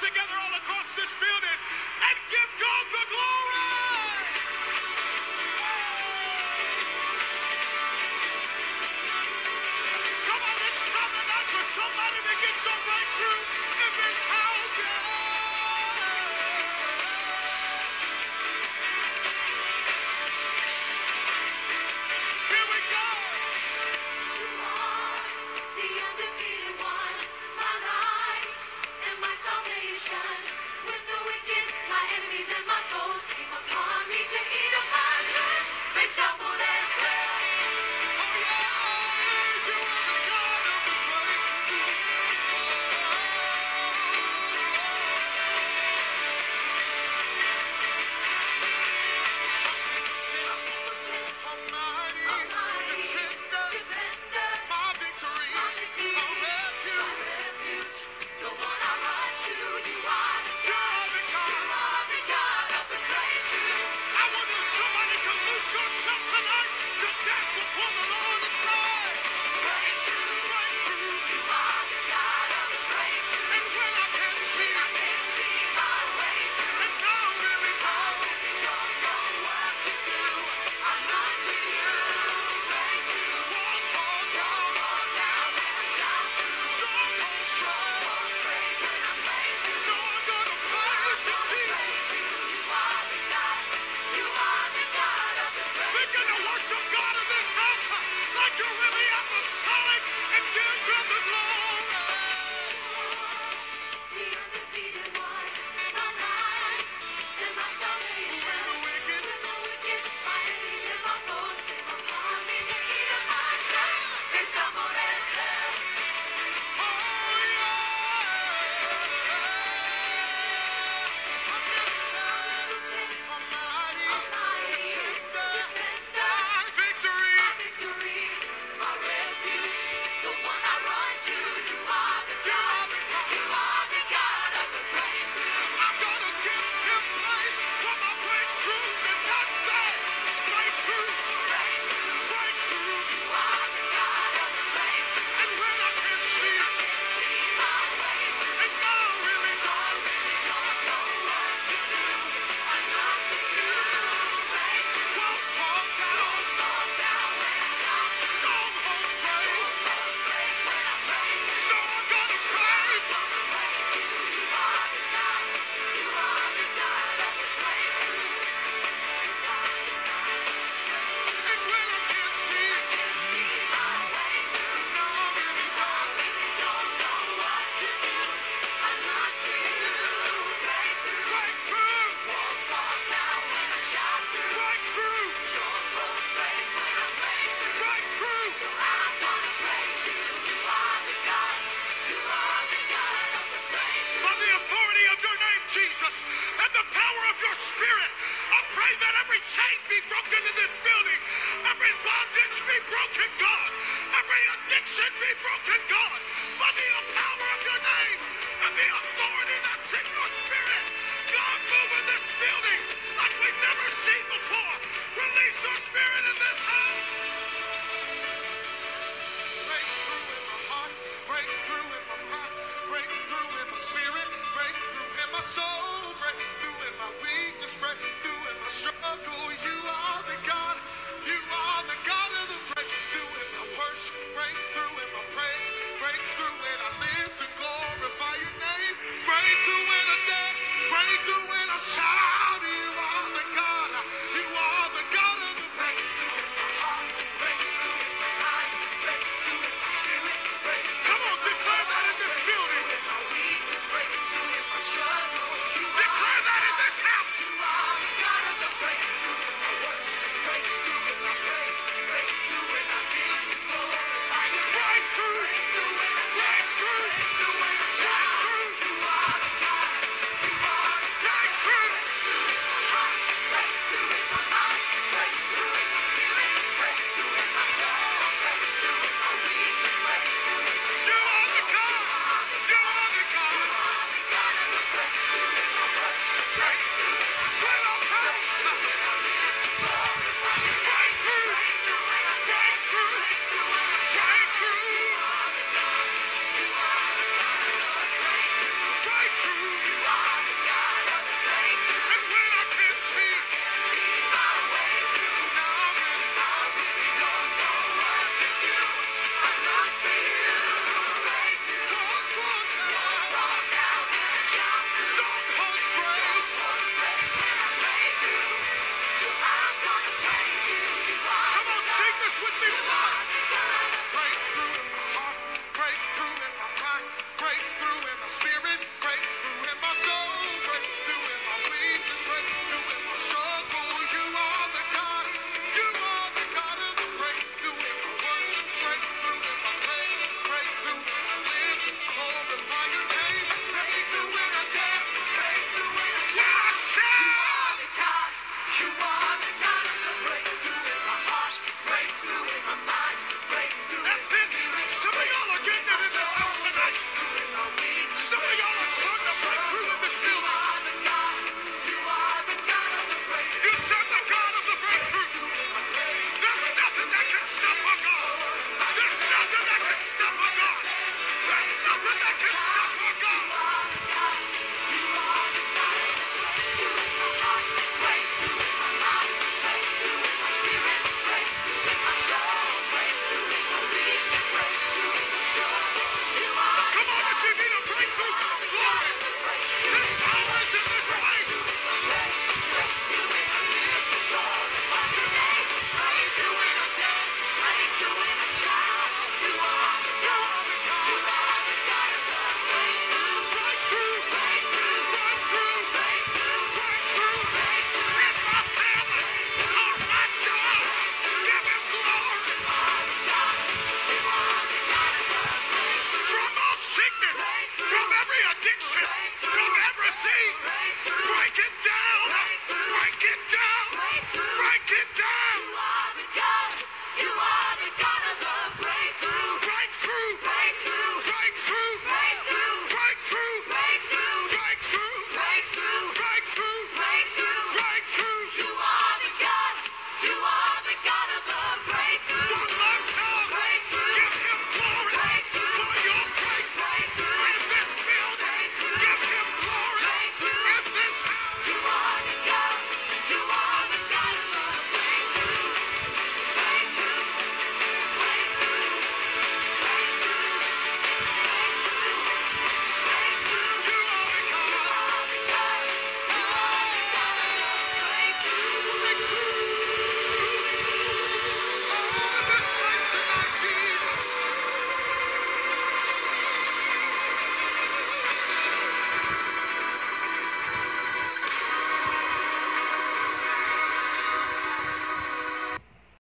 together all across this building and give God the glory. Come on, it's time tonight for somebody to get your breakthrough in this house. Yeah. us and the power of your spirit. I pray that every chain be broken in this building, every bondage be broken, God, every addiction be broken, God, by the power of your name and the authority that's in your spirit. God, move in this building like we've never seen before. get